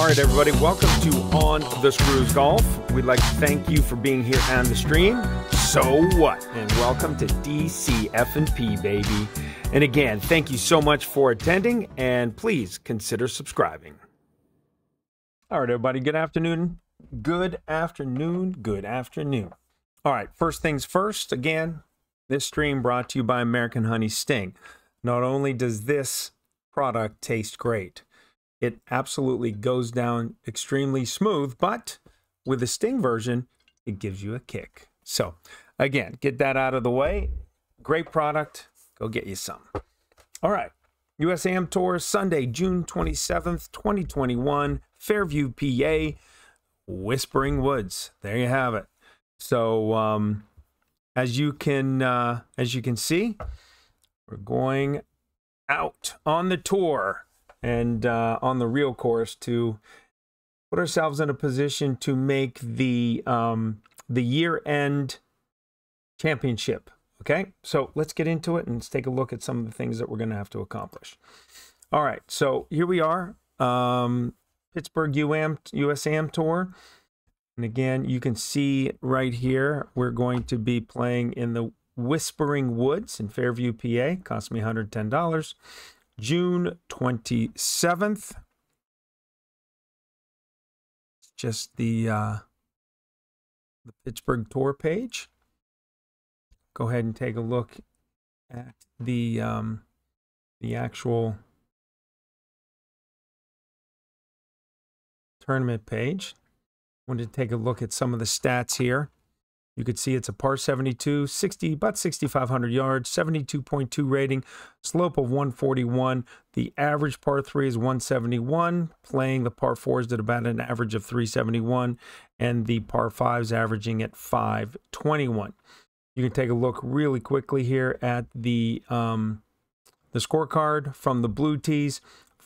All right, everybody, welcome to On the Screws Golf. We'd like to thank you for being here on the stream. So what? And welcome to DCF&P, baby. And again, thank you so much for attending, and please consider subscribing. All right, everybody, good afternoon. Good afternoon. Good afternoon. All right, first things first, again, this stream brought to you by American Honey Sting. Not only does this product taste great, it absolutely goes down extremely smooth, but with the Sting version, it gives you a kick. So, again, get that out of the way. Great product. Go get you some. All right. USAM Tour, Sunday, June 27th, 2021, Fairview, PA, Whispering Woods. There you have it. So, um, as you can uh, as you can see, we're going out on the tour and uh, on the real course to put ourselves in a position to make the um, the year end championship. Okay, so let's get into it and let's take a look at some of the things that we're going to have to accomplish. All right, so here we are, um, Pittsburgh UAM USAM tour. And again, you can see right here, we're going to be playing in the Whispering Woods in Fairview, PA. Cost me $110. June 27th. It's just the uh, the Pittsburgh tour page. Go ahead and take a look at the um, the actual tournament page. Wanted to take a look at some of the stats here. You could see it's a par 72, 60, about 6,500 yards, 72.2 rating, slope of 141. The average par 3 is 171, playing the par 4s at about an average of 371, and the par 5s averaging at 521. You can take a look really quickly here at the um, the scorecard from the blue tees.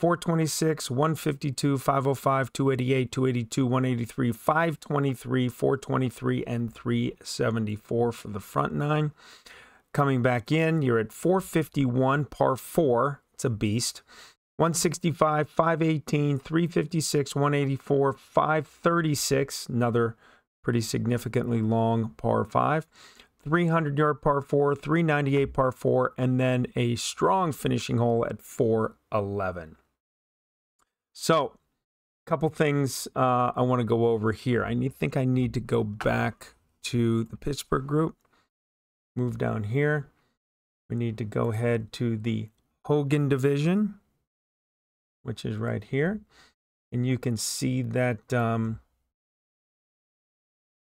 426, 152, 505, 288, 282, 183, 523, 423, and 374 for the front nine. Coming back in, you're at 451, par 4. It's a beast. 165, 518, 356, 184, 536, another pretty significantly long par 5. 300 yard par 4, 398 par 4, and then a strong finishing hole at 411. So, a couple things uh, I want to go over here. I need, think I need to go back to the Pittsburgh group, move down here. We need to go ahead to the Hogan division, which is right here. And you can see that um,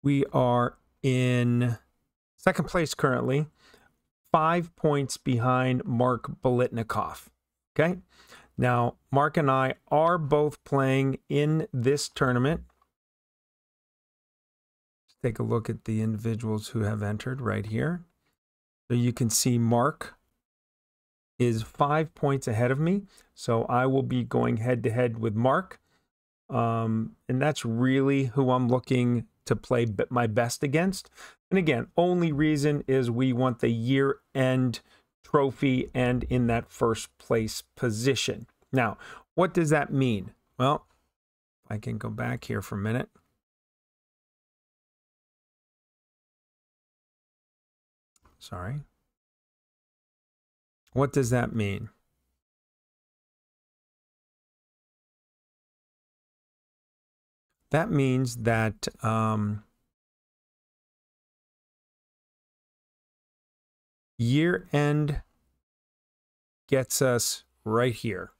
we are in second place currently, five points behind Mark Bolitnikoff. Okay. Now, Mark and I are both playing in this tournament. Let's take a look at the individuals who have entered right here. So you can see Mark is five points ahead of me. So I will be going head to head with Mark. Um, and that's really who I'm looking to play my best against. And again, only reason is we want the year end trophy and in that first place position. Now, what does that mean? Well, I can go back here for a minute. Sorry. What does that mean? That means that um, year end gets us right here.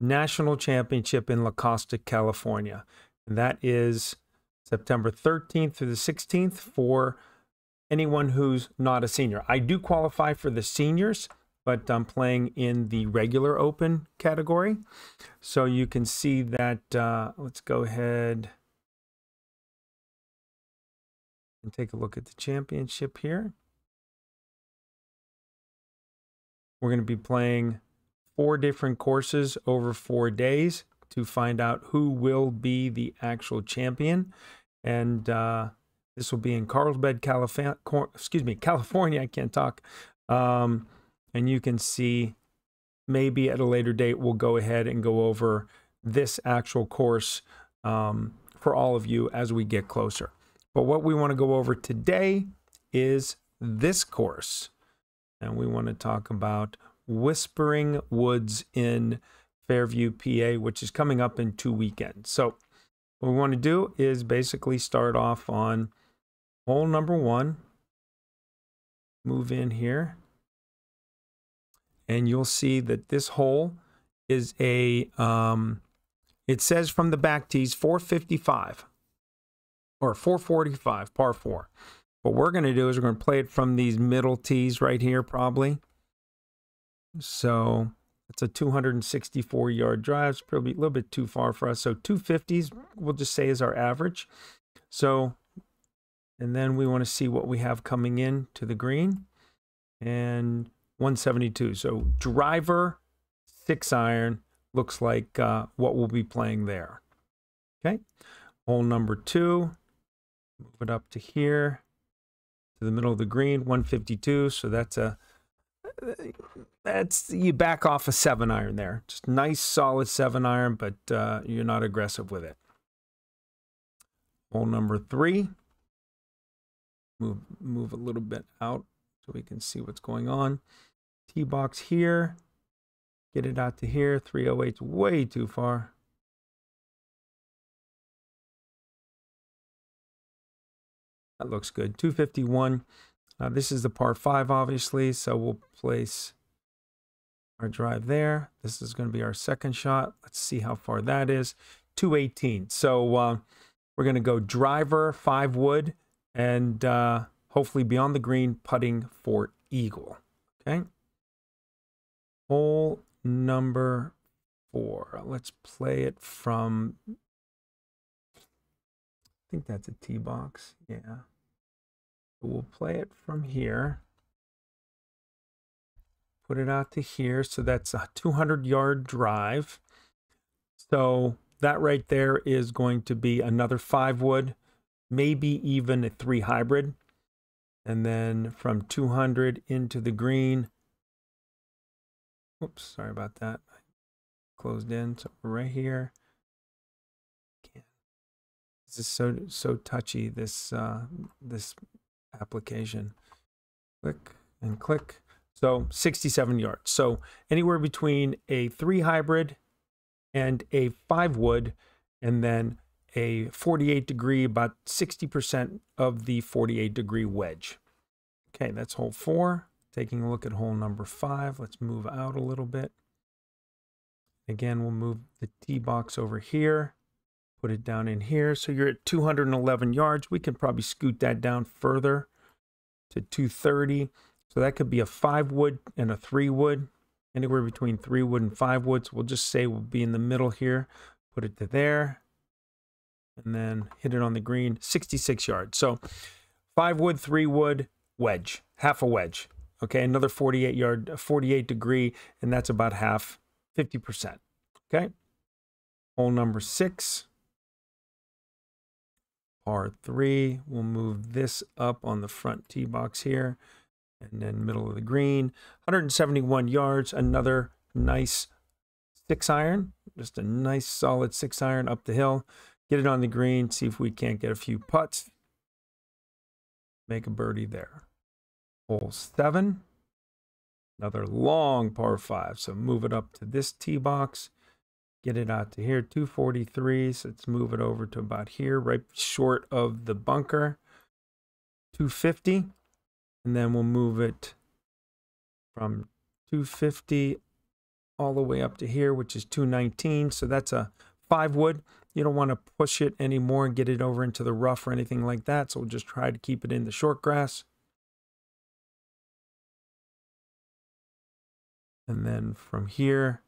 National Championship in La Costa, California. And that is September 13th through the 16th for anyone who's not a senior. I do qualify for the seniors, but I'm playing in the regular open category. So you can see that, uh, let's go ahead and take a look at the championship here. We're going to be playing four different courses over four days to find out who will be the actual champion. And uh, this will be in Carlsbad, California. Excuse me, California. I can't talk. Um, and you can see maybe at a later date we'll go ahead and go over this actual course um, for all of you as we get closer. But what we want to go over today is this course. And we want to talk about Whispering Woods in Fairview, PA, which is coming up in two weekends. So, what we want to do is basically start off on hole number one, move in here, and you'll see that this hole is a, um, it says from the back tees 455 or 445, par four. What we're going to do is we're going to play it from these middle tees right here, probably. So it's a 264 yard drive. It's probably a little bit too far for us. So 250s, we'll just say is our average. So, and then we want to see what we have coming in to the green and 172. So driver, six iron looks like uh, what we'll be playing there. Okay. Hole number two, move it up to here to the middle of the green, 152. So that's a that's you back off a seven iron there. Just nice solid seven iron, but uh, you're not aggressive with it. Hole number three. Move move a little bit out so we can see what's going on. tee box here. Get it out to here. 308's way too far. That looks good. 251. Uh, this is the par 5, obviously, so we'll place our drive there. This is going to be our second shot. Let's see how far that is. 218. So uh, we're going to go driver, 5 wood, and uh, hopefully beyond the green, putting for eagle. Okay. Hole number 4. Let's play it from... I think that's a tee box. Yeah. We'll play it from here. Put it out to here. So that's a 200 yard drive. So that right there is going to be another five wood, maybe even a three hybrid. And then from 200 into the green. Oops, sorry about that. I Closed in. So right here. This is so so touchy. This uh, this application. Click and click. So 67 yards. So anywhere between a three hybrid and a five wood, and then a 48 degree, about 60% of the 48 degree wedge. Okay, that's hole four. Taking a look at hole number five, let's move out a little bit. Again, we'll move the tee box over here put it down in here. So you're at 211 yards. We can probably scoot that down further to 230. So that could be a five wood and a three wood, anywhere between three wood and five woods. We'll just say we'll be in the middle here. Put it to there and then hit it on the green, 66 yards. So five wood, three wood, wedge, half a wedge. Okay, another 48 yard, 48 degree, and that's about half, 50%. Okay, hole number six par three. We'll move this up on the front tee box here and then middle of the green. 171 yards, another nice six iron, just a nice solid six iron up the hill. Get it on the green, see if we can't get a few putts. Make a birdie there. Hole seven, another long par five. So move it up to this tee box get it out to here 243 so let's move it over to about here right short of the bunker. 250 and then we'll move it from 250 all the way up to here which is 219 so that's a five wood. You don't want to push it anymore and get it over into the rough or anything like that so we'll just try to keep it in the short grass. And then from here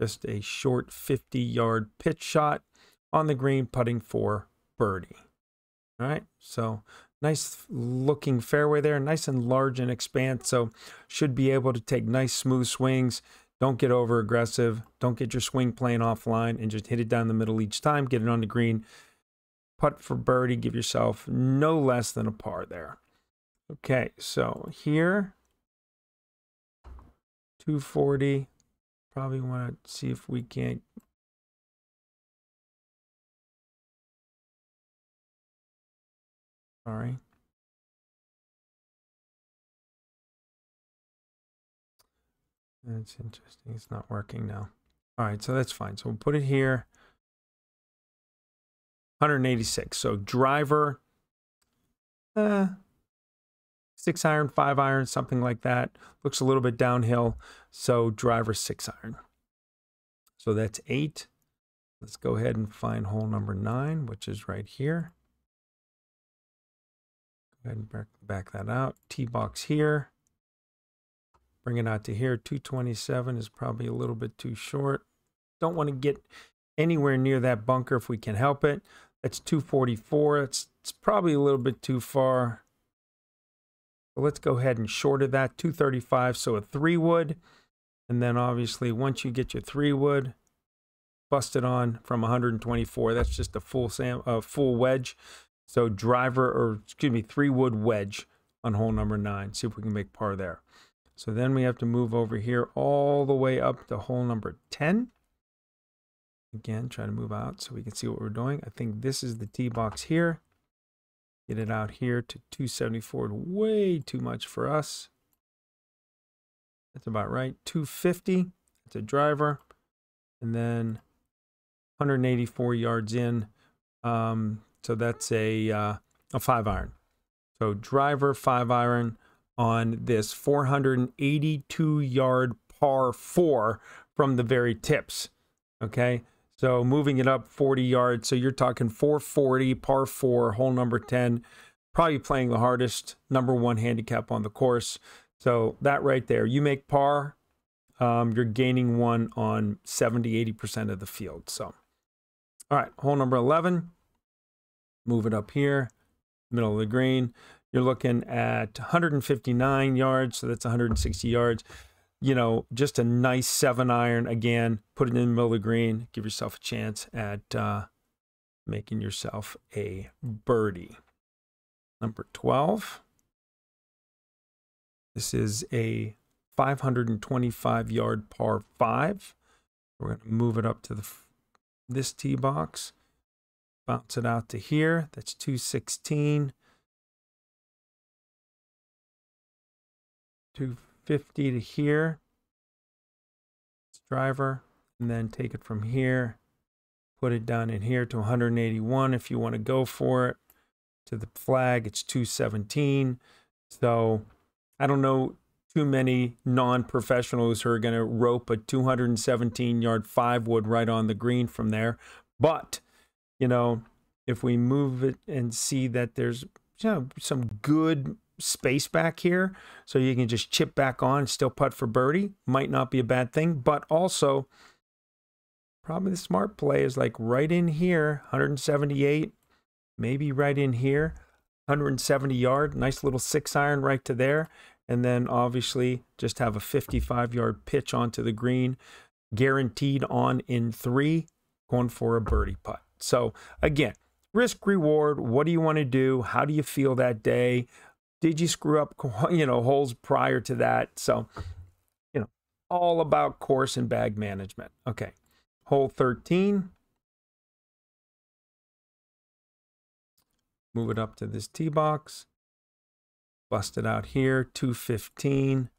just a short 50 yard pitch shot on the green, putting for birdie. All right, so nice looking fairway there, nice and large and expanse. So should be able to take nice smooth swings. Don't get over aggressive. Don't get your swing plane offline and just hit it down the middle each time. Get it on the green. Putt for birdie. Give yourself no less than a par there. Okay, so here, 240 probably want to see if we can't sorry. That's interesting it's not working now. All right so that's fine so we'll put it here. 186 so driver uh six iron, five iron, something like that. Looks a little bit downhill. So driver six iron. So that's eight. Let's go ahead and find hole number nine, which is right here. Go ahead and back, back that out. tee box here. Bring it out to here. 227 is probably a little bit too short. Don't want to get anywhere near that bunker if we can help it. That's 244. It's, it's probably a little bit too far. So let's go ahead and shorter that. 235, so a three wood. And then obviously once you get your three wood, busted on from 124. That's just a full sam uh, full wedge. So driver or excuse me, three wood wedge on hole number nine. See if we can make par there. So then we have to move over here all the way up to hole number 10. Again, try to move out so we can see what we're doing. I think this is the tee box here. Get it out here to 274, way too much for us. That's about right. 250, it's a driver. And then 184 yards in. Um, so that's a, uh, a five iron. So driver, five iron on this 482 yard par four from the very tips. Okay. So moving it up 40 yards. So you're talking 440, par four, hole number 10. Probably playing the hardest number one handicap on the course. So that right there, you make par, um, you're gaining one on 70, 80% of the field. So all right, hole number 11. Move it up here, middle of the green. You're looking at 159 yards, so that's 160 yards. You know, just a nice seven iron. Again, put it in the middle of the green. Give yourself a chance at uh, making yourself a birdie. Number 12. This is a 525 yard par five. We're going to move it up to the this tee box, bounce it out to here. That's 216. 250 to here. It's driver. And then take it from here. Put it down in here to 181 if you want to go for it. To the flag, it's 217. So I don't know too many non-professionals who are going to rope a 217 yard five wood right on the green from there. But, you know, if we move it and see that there's you know, some good space back here, so you can just chip back on still putt for birdie, might not be a bad thing. But also, probably the smart play is like right in here, 178, maybe right in here, 170 yard, nice little six iron right to there and then obviously just have a 55 yard pitch onto the green, guaranteed on in three, going for a birdie putt. So again, risk reward. What do you want to do? How do you feel that day? Did you screw up, you know, holes prior to that? So, you know, all about course and bag management. Okay, hole 13. Move it up to this tee box Bust it out here 215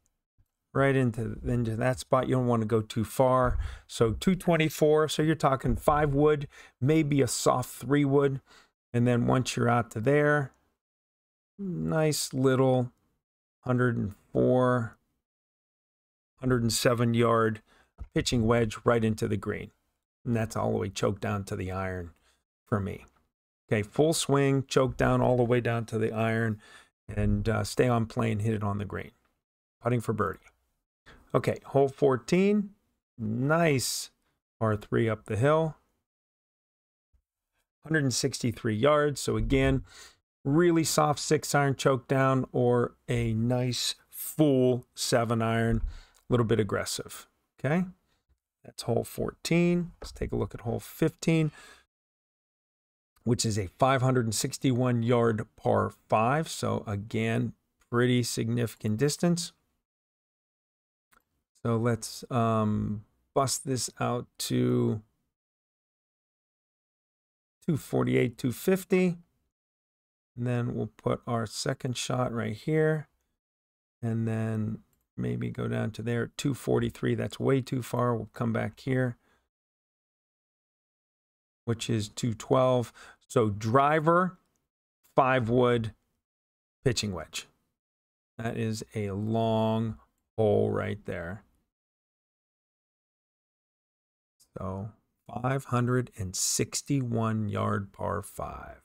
right into into that spot you don't want to go too far so 224 so you're talking five wood maybe a soft three wood and then once you're out to there nice little 104 107 yard pitching wedge right into the green and that's all the way choked down to the iron for me okay full swing choke down all the way down to the iron and uh, stay on plane, hit it on the green. Putting for birdie. Okay, hole 14. Nice par3 up the hill. 163 yards. So again, really soft six iron choke down or a nice full seven iron, a little bit aggressive. Okay, that's hole 14. Let's take a look at hole 15 which is a 561 yard par 5. So, again, pretty significant distance. So, let's um, bust this out to 248, 250. And then we'll put our second shot right here. And then maybe go down to there, 243. That's way too far. We'll come back here, which is 212. So driver, five wood, pitching wedge. That is a long hole right there. So 561 yard par five.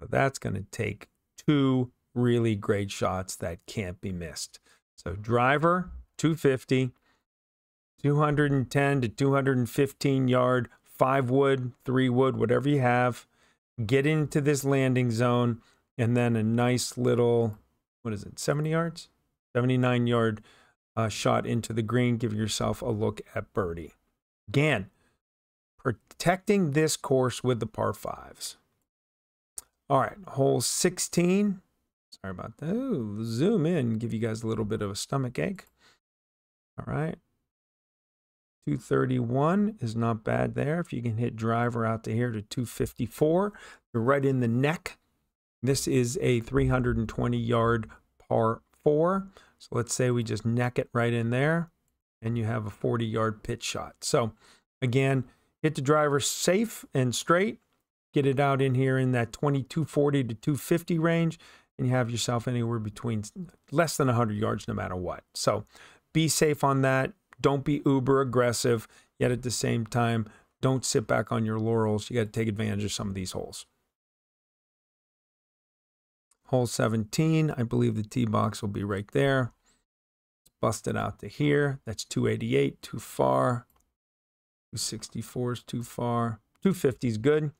That's going to take two really great shots that can't be missed. So driver, 250, 210 to 215 yard, five wood, three wood, whatever you have. Get into this landing zone, and then a nice little, what is it, 70 yards? 79 yard uh, shot into the green. Give yourself a look at birdie. Again, protecting this course with the par fives. All right, hole 16. Sorry about that. Ooh, zoom in, give you guys a little bit of a stomach ache. All right. 231 is not bad there. If you can hit driver out to here to 254, you're right in the neck. This is a 320 yard par four. So let's say we just neck it right in there and you have a 40 yard pitch shot. So again, hit the driver safe and straight, get it out in here in that 2240 to 250 range, and you have yourself anywhere between less than 100 yards no matter what. So be safe on that. Don't be uber aggressive, yet at the same time, don't sit back on your laurels. You got to take advantage of some of these holes. Hole 17, I believe the tee box will be right there. Bust it out to here. That's 288, too far. 264 is too far. 250 is good.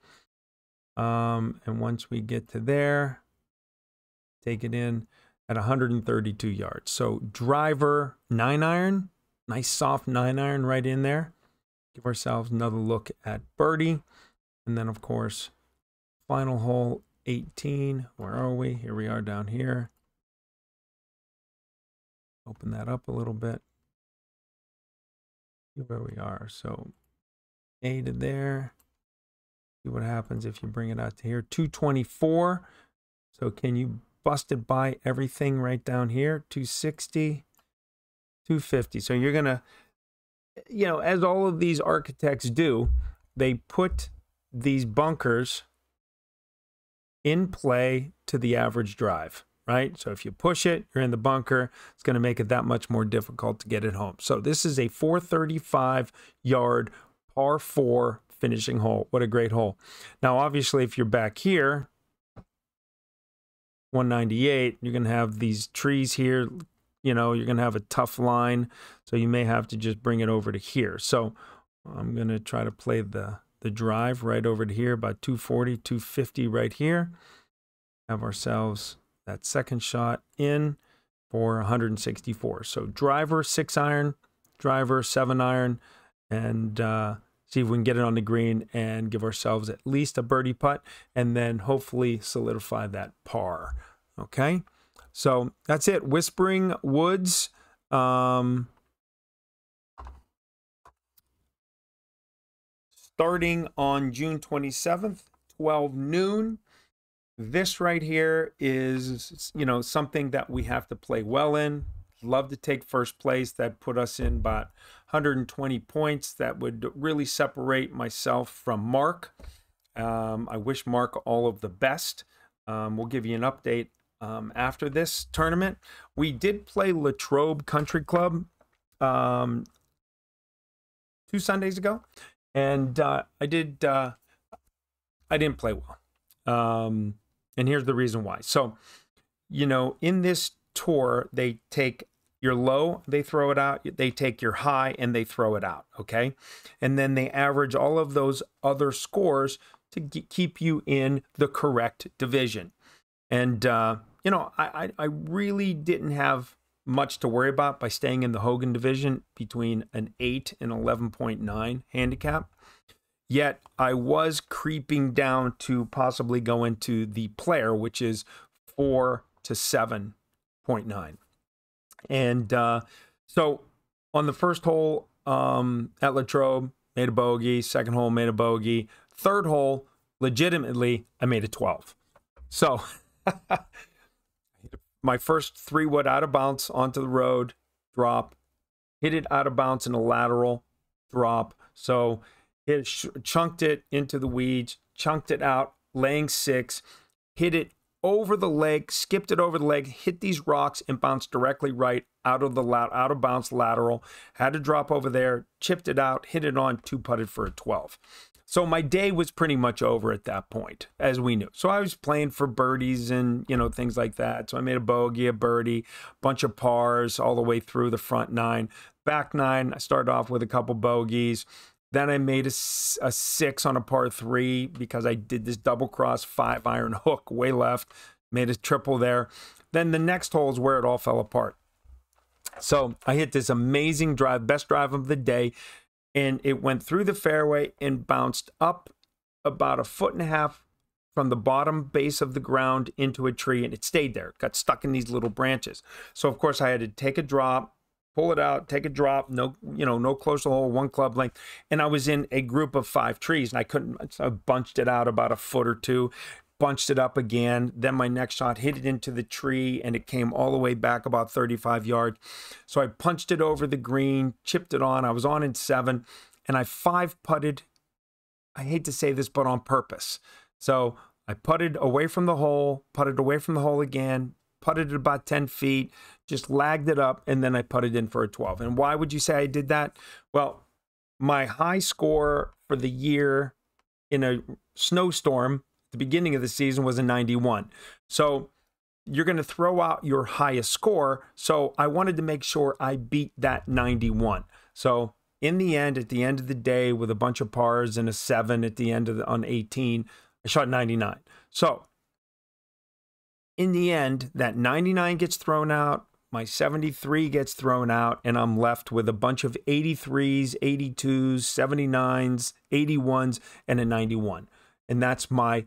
Um, and once we get to there, take it in at 132 yards. So driver nine iron, nice soft nine iron right in there. Give ourselves another look at birdie. And then of course, final hole 18. Where are we? Here we are down here. Open that up a little bit. See where we are. So to there. See what happens if you bring it out to here. 224. So can you bust it by everything right down here? 260, 250. So you're going to, you know, as all of these architects do, they put these bunkers in play to the average drive, right? So if you push it, you're in the bunker, it's going to make it that much more difficult to get it home. So this is a 435 yard par four finishing hole. What a great hole. Now, obviously, if you're back here, 198, you're going to have these trees here. You know, you're going to have a tough line. So you may have to just bring it over to here. So I'm going to try to play the the drive right over to here, about 240, 250 right here. Have ourselves that second shot in for 164. So driver, six iron, driver, seven iron, and uh, see if we can get it on the green and give ourselves at least a birdie putt and then hopefully solidify that par. Okay. So that's it. Whispering Woods. Um, starting on June 27th, 12 noon. This right here is, you know, something that we have to play well in. Love to take first place. That put us in about 120 points. That would really separate myself from Mark. Um, I wish Mark all of the best. Um, we'll give you an update um, after this tournament. We did play Latrobe Country Club um, two Sundays ago, and uh, I did. Uh, I didn't play well, um, and here's the reason why. So, you know, in this tour, they take your low, they throw it out. They take your high and they throw it out. Okay, and then they average all of those other scores to keep you in the correct division. And uh, you know, I I really didn't have much to worry about by staying in the Hogan division between an 8 and 11.9 handicap. Yet I was creeping down to possibly go into the player, which is 4 to 7.9. And uh, so on the first hole um, at Latrobe, made a bogey. Second hole, made a bogey. Third hole, legitimately, I made a 12. So my first three wood out of bounds onto the road, drop, hit it out of bounds in a lateral, drop. So it chunked it into the weeds, chunked it out, laying six, hit it over the leg, skipped it over the leg, hit these rocks, and bounced directly right out of the out of bounds lateral. Had to drop over there, chipped it out, hit it on, two putted for a 12. So my day was pretty much over at that point, as we knew. So I was playing for birdies and you know things like that. So I made a bogey, a birdie, bunch of pars all the way through the front nine, back nine. I started off with a couple bogeys. Then I made a, a six on a par three because I did this double cross five iron hook way left, made a triple there. Then the next hole is where it all fell apart. So I hit this amazing drive, best drive of the day and it went through the fairway and bounced up about a foot and a half from the bottom base of the ground into a tree and it stayed there. It got stuck in these little branches. So of course I had to take a drop, pull it out, take a drop, no, you know, no close to the hole, one club length. And I was in a group of five trees and I couldn't, I bunched it out about a foot or two, bunched it up again. Then my next shot hit it into the tree and it came all the way back about 35 yards. So I punched it over the green, chipped it on. I was on in seven and I five putted. I hate to say this, but on purpose. So I putted away from the hole, putted away from the hole again, putted it about 10 feet, just lagged it up, and then I putted in for a 12. And why would you say I did that? Well, my high score for the year in a snowstorm the beginning of the season was a 91. So you're going to throw out your highest score. So I wanted to make sure I beat that 91. So in the end, at the end of the day, with a bunch of pars and a seven at the end of the, on 18, I shot 99. So in the end, that 99 gets thrown out, my 73 gets thrown out, and I'm left with a bunch of 83s, 82s, 79s, 81s, and a 91. And that's my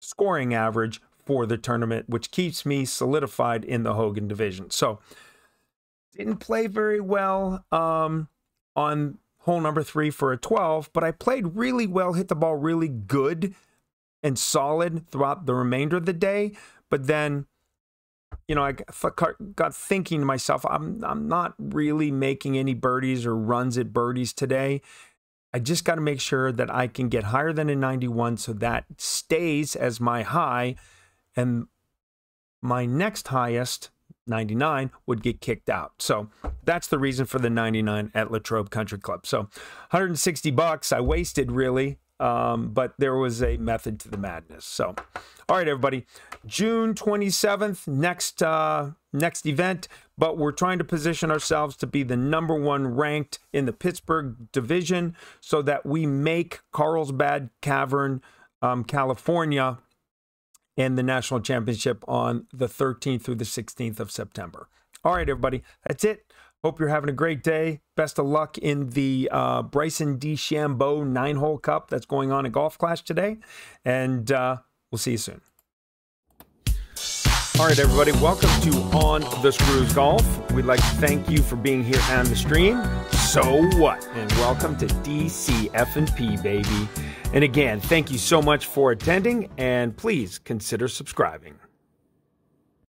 scoring average for the tournament, which keeps me solidified in the Hogan division. So, didn't play very well um, on hole number three for a 12, but I played really well, hit the ball really good and solid throughout the remainder of the day. But then, you know, I got thinking to myself, I'm, I'm not really making any birdies or runs at birdies today. I just got to make sure that I can get higher than a 91 so that stays as my high. And my next highest, 99, would get kicked out. So that's the reason for the 99 at Latrobe Country Club. So 160 bucks I wasted really, um, but there was a method to the madness. So, all right, everybody, June 27th, next uh, next event but we're trying to position ourselves to be the number one ranked in the Pittsburgh division so that we make Carlsbad Cavern, um, California, in the national championship on the 13th through the 16th of September. All right, everybody, that's it. Hope you're having a great day. Best of luck in the uh, Bryson DeChambeau nine hole cup that's going on at Golf Clash today. And uh, we'll see you soon. All right, everybody, welcome to On the Screws Golf. We'd like to thank you for being here on the stream. So what? And welcome to DCF&P, baby. And again, thank you so much for attending, and please consider subscribing.